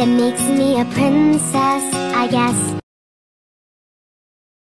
that makes me a princess, I guess.